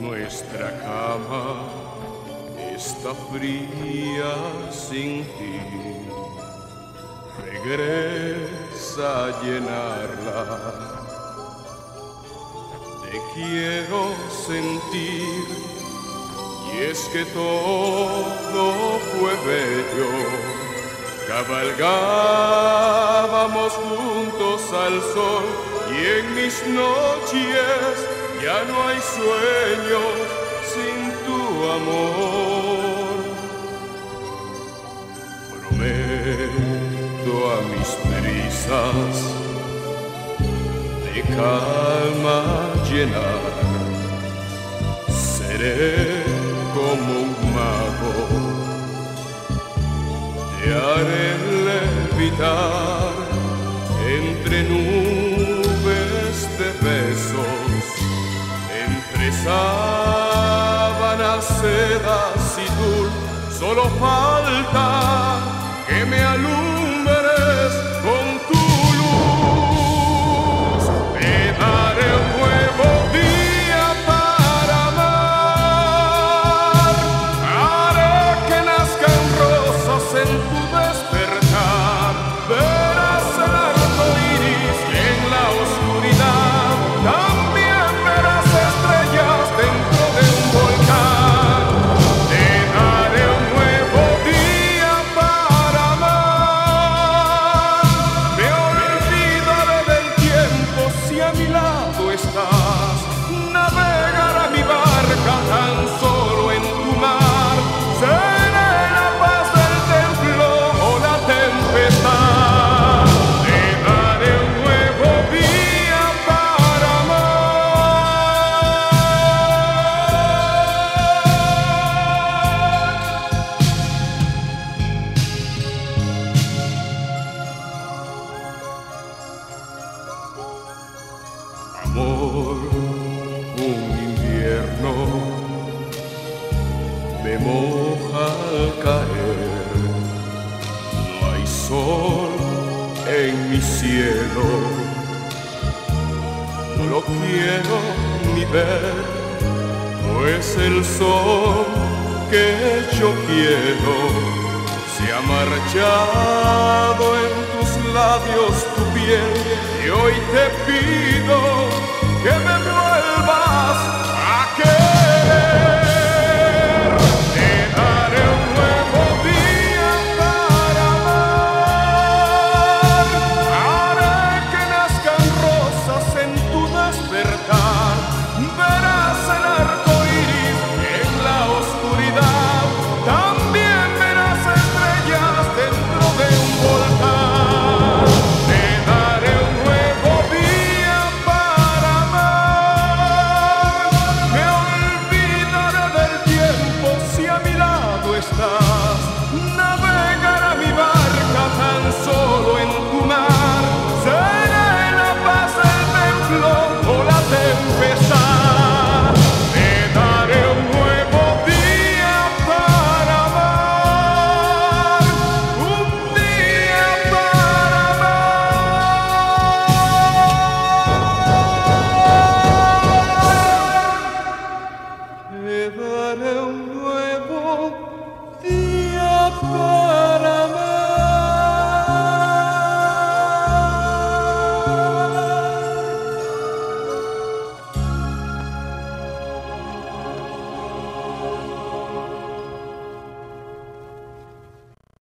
nuestra cama está fría sin ti. Regresa a llenarla. Te quiero sentir y es que todo fue bello. Cabalgábamos juntos al sol y en mis noches ya no hay sueño sin tu amor. Prometo a mis prisas de calma llenar. Seré como un mago, te haré levitar entre nubes entre sábanas, sedas y tul, solo falta que me alumbres Amor, un invierno me moja al caer. No hay sol en mi cielo, no lo quiero ni ver, pues el sol que yo quiero se ha marchado en tus labios tu piel y hoy te pido Lord.